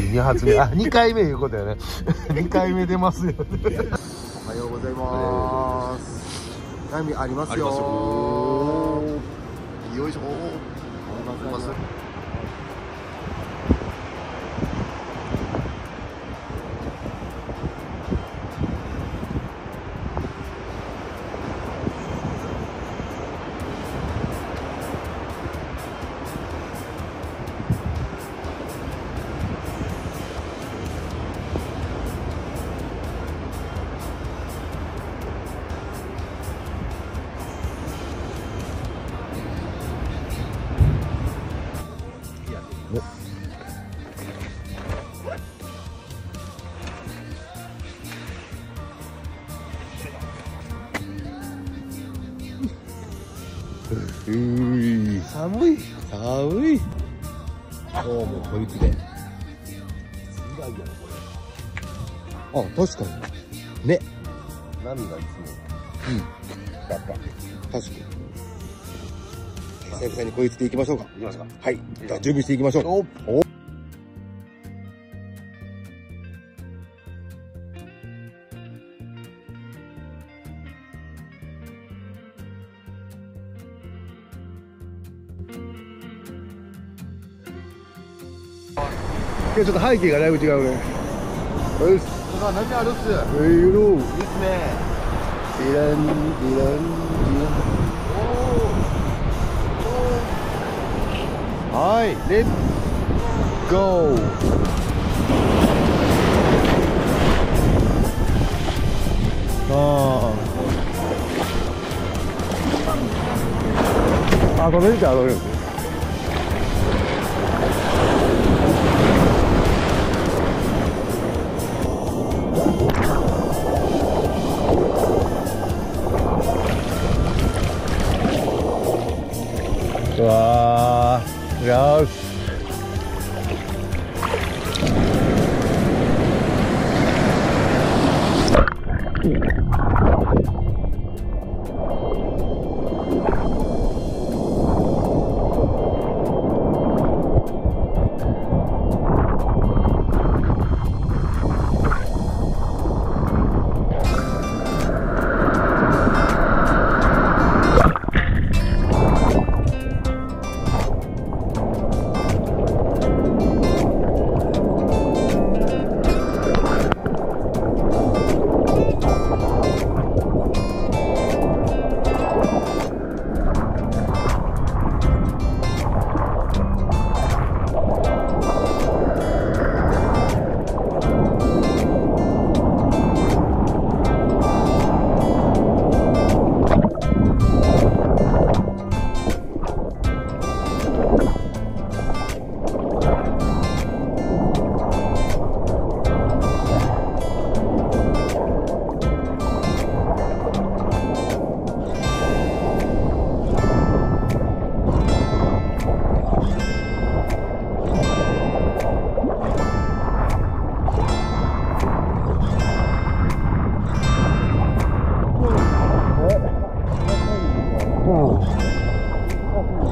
2発目あ2回目いうことやね。2回目出ますよ。ねおはようございます。波ありますよ。ありますよ。よいしょ。ありますうい寒い。寒い。今日も小雪で。あ確かに。ね。波がいつも。うん。やっぱ。確かに。久々に小雪で行きましょうか。行きますか。はい。じゃあ準備していきましょう。お今ちょっと背景がだいぶ違うね。よし。あ何あるっす。はいいいっすね。ディランディランディランはいレッツゴー。ああ、これ見てあるう raus. Yeah.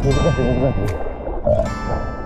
我不着我不着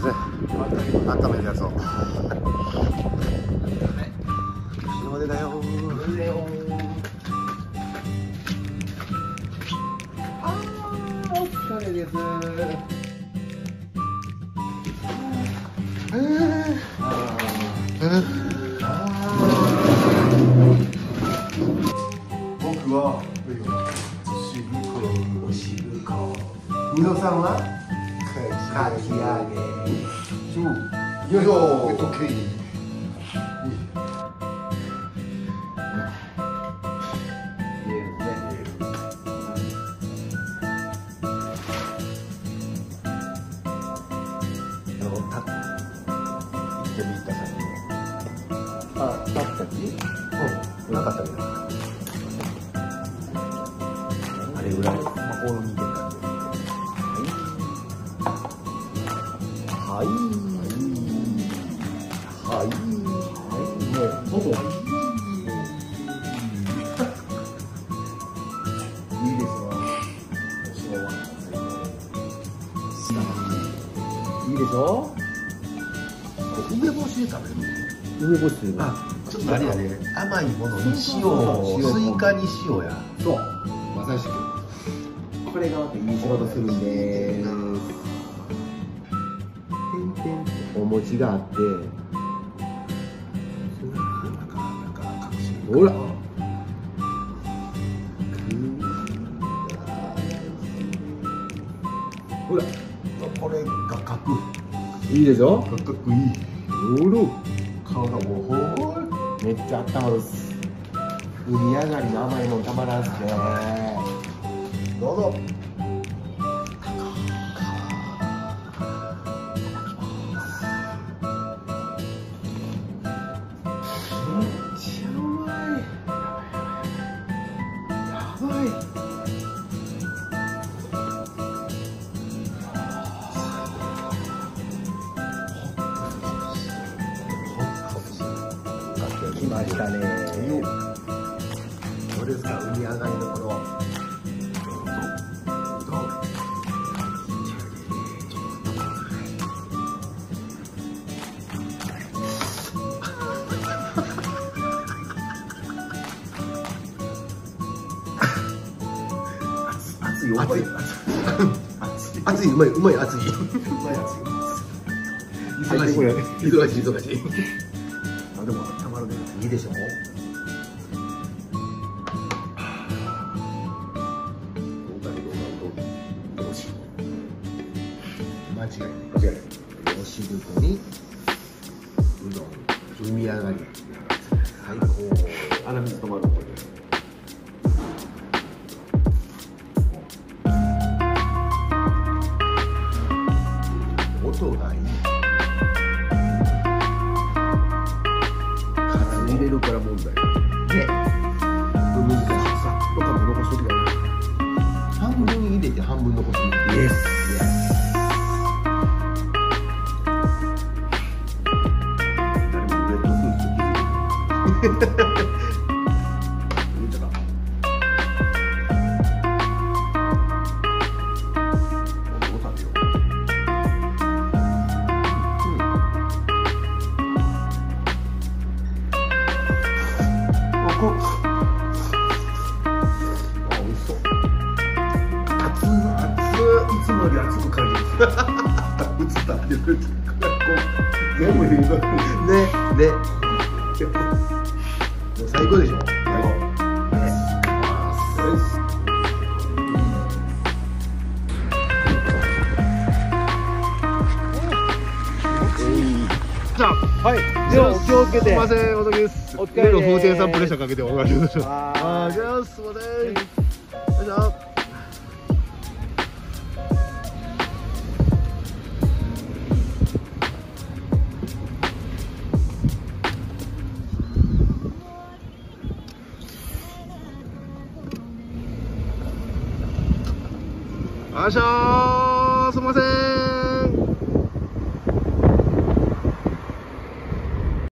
そうですね。温めるやつを。日の出だよ。あ、お疲れです。僕は、渋川、渋川。みのさんは、かき揚げ。よいしょ。オッケー。見えるね。あの、た、行ってみたさあ、たったちうん、なかったけど。あれぐらい、魔法の人間ほぼ。いいでいいでしょ梅干しで食べる梅干しであ、ちょっとあれやね、甘いものに塩そうそうそうスイカに塩や。そう。まさしく。これがまたいい仕事するんでーす。てんてんってお餅があって、ほら。ほら。これ、画角。いいでしょ？画角いい。おろ。顔がもう、ほーい。めっちゃあったまるっす。海上がりの甘いもんたまらんっすね。どうぞ。ましたね。どうですか、海上がりのこの。熱い、うまい。熱い、うまい、うまい、熱い。うまい、熱い。忙しい、忙しい、忙しい。あ、でも、たまるね。いいでしょ？間違いない。間違いない。おしるこに、うどん、海上がり。最高。穴水止まるこれ。音がいい。数入れるから問題。ね。これ難しいさ。とかも残しときだな。半分入れて半分残す。イエス。全部入れる。ね、ね。もう最高でしょ。最高。じゃあ、はい。では、お気をつけて。すいません、おときです。お疲れ風船さんプレッシャーかけてお願いします。はあ、じゃあ、すいません。よいしょーすみません。